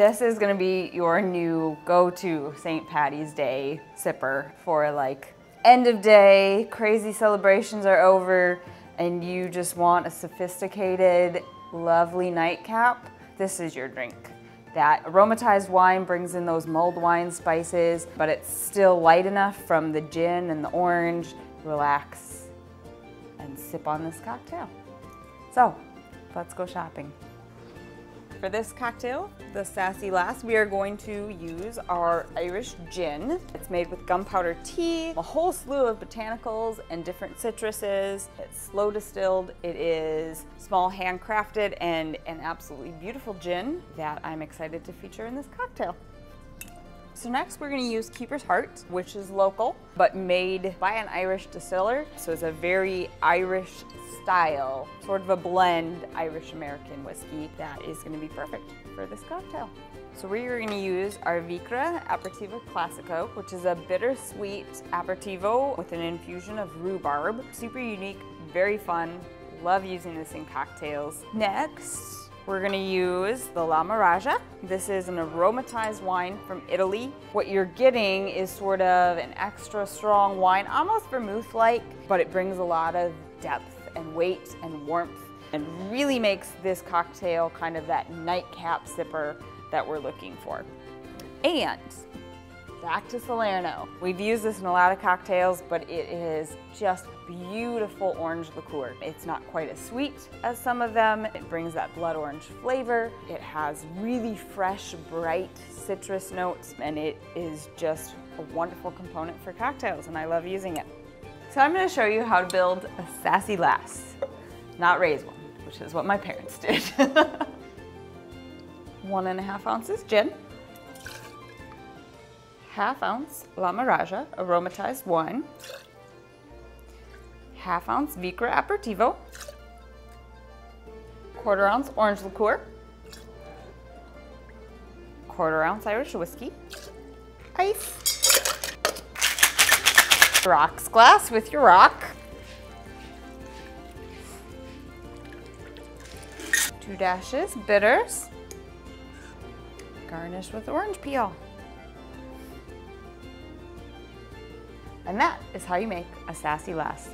This is gonna be your new go-to St. Patty's Day sipper for like end of day, crazy celebrations are over, and you just want a sophisticated, lovely nightcap. This is your drink. That aromatized wine brings in those mulled wine spices, but it's still light enough from the gin and the orange. Relax and sip on this cocktail. So, let's go shopping. For this cocktail, the Sassy Lass, we are going to use our Irish gin. It's made with gunpowder tea, a whole slew of botanicals and different citruses. It's slow distilled, it is small handcrafted and an absolutely beautiful gin that I'm excited to feature in this cocktail. So next we're gonna use Keeper's Heart, which is local, but made by an Irish distiller. So it's a very Irish style, sort of a blend Irish-American whiskey that is gonna be perfect for this cocktail. So we're gonna use our Vikre Aperitivo Classico, which is a bittersweet aperitivo with an infusion of rhubarb. Super unique, very fun. Love using this in cocktails. Next, we're gonna use the La Miraja. This is an aromatized wine from Italy. What you're getting is sort of an extra strong wine, almost vermouth-like, but it brings a lot of depth and weight and warmth and really makes this cocktail kind of that nightcap sipper that we're looking for. And back to Solerno. We've used this in a lot of cocktails, but it is just beautiful orange liqueur. It's not quite as sweet as some of them. It brings that blood orange flavor. It has really fresh, bright citrus notes, and it is just a wonderful component for cocktails, and I love using it. So I'm gonna show you how to build a sassy lass, not raise one, which is what my parents did. one and a half ounces gin, half ounce La Miraja aromatized wine, half ounce Vikre Aperitivo, quarter ounce orange liqueur, quarter ounce Irish whiskey, ice, rocks glass with your rock, two dashes bitters, garnish with orange peel. And that is how you make a sassy lass.